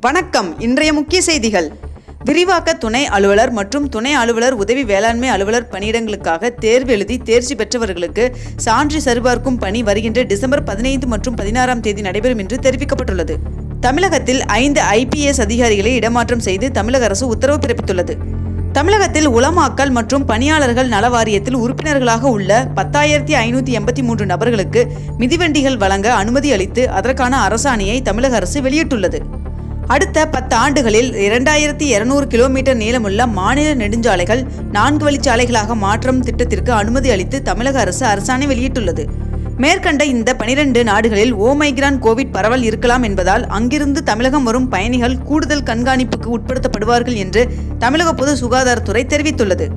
வணக்கம். இன்றைய முக்கிய செய்திகள். விரிவாக்க துணை அலுவலர் மற்றும் துணை அலுவலர் உதவி வேளாண்மை அலுவலர் பணியிடங்களுக்காக தேர்வு எழுதி தேர்ச்சி பெற்றவர்களுக்கு சான்று சரிபார்க்கும் பணி வருகின்ற டிசம்பர் பதினைந்து மற்றும் பதினாறாம் தேதி நடைபெறும் என்று தெரிவிக்கப்பட்டுள்ளது. தமிழகத்தில் ஐந்து ஐபிஎஸ் அதிகாரிகளை இடமாற்றம் செய்து தமிழக அரசு உத்தரவு பிறப்பித்துள்ளது. தமிழகத்தில் உளமாக்கல் மற்றும் பணியாளர்கள் நல வாரியத்தில் உறுப்பினர்களாக உள்ள பத்தாயிரத்தி ஐநூற்றி எண்பத்தி மூன்று நபர்களுக்கு மிதிவண்டிகள் வழங்க அனுமதி அளித்து அதற்கான அரசாணையை தமிழக அரசு வெளியிட்டுள்ளது. அடுத்த பத்து ஆண்டுகளில் இரண்டாயிரத்தி இருநூறு கிலோமீட்டர் நீளமுள்ள மாநில நெடுஞ்சாலைகள் நான்கு வழிச்சாலைகளாக மாற்றம் திட்டத்திற்கு அனுமதி அளித்து தமிழக அரசு அரசாணை வெளியிட்டுள்ளது. மேற்கண்ட இந்த பனிரெண்டு நாடுகளில் ஓமைக்ரான் கோவிட் பரவல் இருக்கலாம் என்பதால் அங்கிருந்து தமிழகம் வரும் பயணிகள் கூடுதல் கண்காணிப்புக்கு உட்படுத்தப்படுவார்கள் என்று தமிழக பொது சுகாதாரத்துறை தெரிவித்துள்ளது.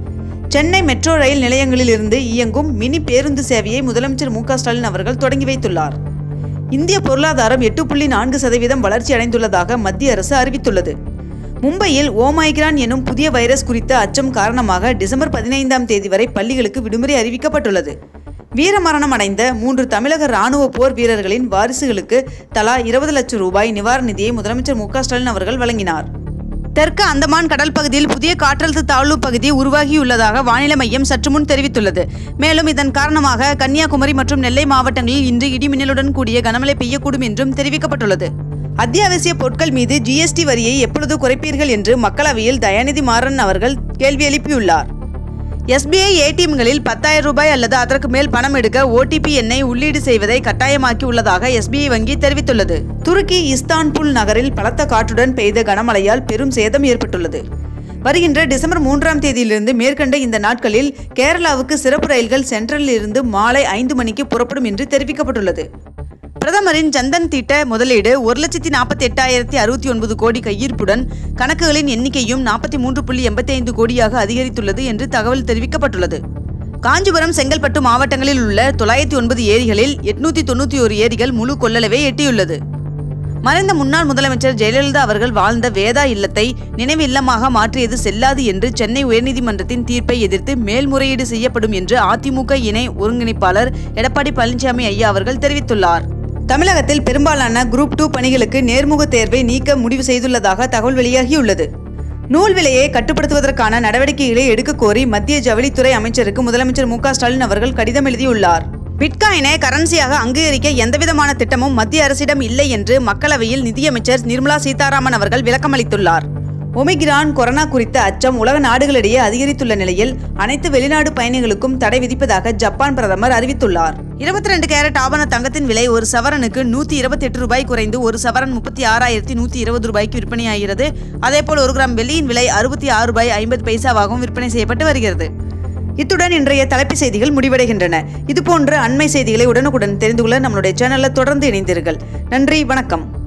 சென்னை மெட்ரோ ரயில் நிலையங்களில் இருந்து இயங்கும் மினி பேருந்து சேவையை முதலமைச்சர் மு ஸ்டாலின் அவர்கள் தொடங்கி வைத்துள்ளார். இந்திய பொருளாதாரம் எட்டு புள்ளி நான்கு சதவீதம் வளர்ச்சி அடைந்துள்ளதாக மத்திய அரசு அறிவித்துள்ளது. மும்பையில் ஓமைக்ரான் எனும் புதிய வைரஸ் குறித்த அச்சம் காரணமாக டிசம்பர் பதினைந்தாம் தேதி வரை பள்ளிகளுக்கு விடுமுறை அறிவிக்கப்பட்டுள்ளது. வீரமரணம் அடைந்த மூன்று தமிழக ராணுவ போர் வீரர்களின் வாரிசுகளுக்கு தலா இருபது லட்சம் ரூபாய் நிவாரண நிதியை முதலமைச்சர் மு க ஸ்டாலின் அவர்கள் வழங்கினார். தெற்கு அந்தமான் கடல் பகுதியில் புதிய காற்றழுத்த தாழ்வு பகுதி உருவாகியுள்ளதாக வானிலை மையம் சற்று முன் தெரிவித்துள்ளது. மேலும் இதன் காரணமாக கன்னியாகுமரி மற்றும் நெல்லை மாவட்டங்களில் இன்று இடிமின்னலுடன் கூடிய கனமழை பெய்யக்கூடும் என்றும் தெரிவிக்கப்பட்டுள்ளது. அத்தியாவசிய பொருட்கள் மீது ஜிஎஸ்டி வரியை எப்பொழுது குறைப்பீர்கள் என்று மக்களவையில் தயாநிதி மாறன் அவர்கள் கேள்வி எழுப்பியுள்ளார். எஸ்பிஐ ஏடிஎம்களில் பத்தாயிரம் ரூபாய் அல்லது அதற்கு மேல் பணம் எடுக்க ஓடிபி எண்ணை உள்ளீடு செய்வதை கட்டாயமாக்கி உள்ளதாக எஸ்பிஐ வங்கி தெரிவித்துள்ளது. துருக்கி இஸ்தான்புல் நகரில் பலத்த காற்றுடன் பெய்த கனமழையால் பெரும் சேதம் ஏற்பட்டுள்ளது. வருகின்ற டிசம்பர் மூன்றாம் தேதியிலிருந்து மேற்கண்ட இந்த நாட்களில் கேரளாவுக்கு சிறப்பு ரயில்கள் சென்ட்ரலில் இருந்து மாலை ஐந்து மணிக்கு புறப்படும் என்று தெரிவிக்கப்பட்டுள்ளது. பிரதமரின் ஜந்தன் திட்ட முதலீடு ஒரு லட்சத்தி நாற்பத்தி எட்டாயிரத்தி அறுபத்தி ஒன்பது கோடி கையிருப்புடன் கணக்குகளின் எண்ணிக்கையும் நாற்பத்தி மூன்று புள்ளி எண்பத்தி ஐந்து கோடியாக அதிகரித்துள்ளது என்று தகவல் தெரிவிக்கப்பட்டுள்ளது. காஞ்சிபுரம் செங்கல்பட்டு மாவட்டங்களில் உள்ள தொள்ளாயிரத்தி ஒன்பது ஏரிகளில் எட்நூத்தி தொண்ணூற்றி ஒரு ஏரிகள் முழு கொள்ளளவை எட்டியுள்ளது. மறைந்த முன்னாள் முதலமைச்சர் ஜெயலலிதா அவர்கள் வாழ்ந்த வேதா இல்லத்தை நினைவு இல்லமாக மாற்றியது செல்லாது என்று சென்னை உயர்நீதிமன்றத்தின் தீர்ப்பை எதிர்த்து மேல்முறையீடு செய்யப்படும் என்று அதிமுக இணை ஒருங்கிணைப்பாளர் எடப்பாடி பழனிசாமி ஐயா அவர்கள் தெரிவித்துள்ளார். தமிழகத்தில் பெரும்பாலான குரூப் டூ பணிகளுக்கு நேர்முக தேர்வை நீக்க முடிவு செய்துள்ளதாக தகவல் வெளியாகியுள்ளது. நூல் விலையை கட்டுப்படுத்துவதற்கான நடவடிக்கைகளை எடுக்க கோரி மத்திய ஜவுளித்துறை அமைச்சருக்கு முதலமைச்சர் மு ஸ்டாலின் அவர்கள் கடிதம் எழுதியுள்ளார். பிட்காயினை கரன்சியாக அங்கீகரிக்க எந்தவிதமான திட்டமும் மத்திய அரசிடம் இல்லை என்று மக்களவையில் நிதியமைச்சர் நிர்மலா சீதாராமன் அவர்கள் விளக்கமளித்துள்ளார். ஒமிக்ரான் கொரோனா குறித்த அச்சம் உலக நாடுகளிடையே அதிகரித்துள்ள நிலையில் அனைத்து வெளிநாடு பயணிகளுக்கும் தடை விதிப்பதாக ஜப்பான் பிரதமர் அறிவித்துள்ளார். இருபத்தி ரெண்டு கேரட் ஆபண தங்கத்தின் விலை ஒரு சவரனுக்கு நூற்றி இருபத்தி எட்டு ரூபாய் குறைந்து ஒரு சவரன் முப்பத்தி ஆறாயிரத்தி நூற்றி இருபது ரூபாய்க்கு விற்பனையாகிறது. அதேபோல் ஒரு கிராம் வெள்ளியின் விலை அறுபத்தி ஆறு ரூபாய் ஐம்பது பைசாவாகவும் விற்பனை செய்யப்பட்டு வருகிறது. இத்துடன் இன்றைய தலைப்புச் செய்திகள் முடிவடைகின்றன. இதுபோன்ற அண்மை செய்திகளை உடனுக்குடன் தெரிந்து கொள்ள நம்மளுடைய சேனலில் தொடர்ந்து இணைந்தீர்கள் நன்றி வணக்கம்.